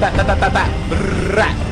bat bat bat bat bat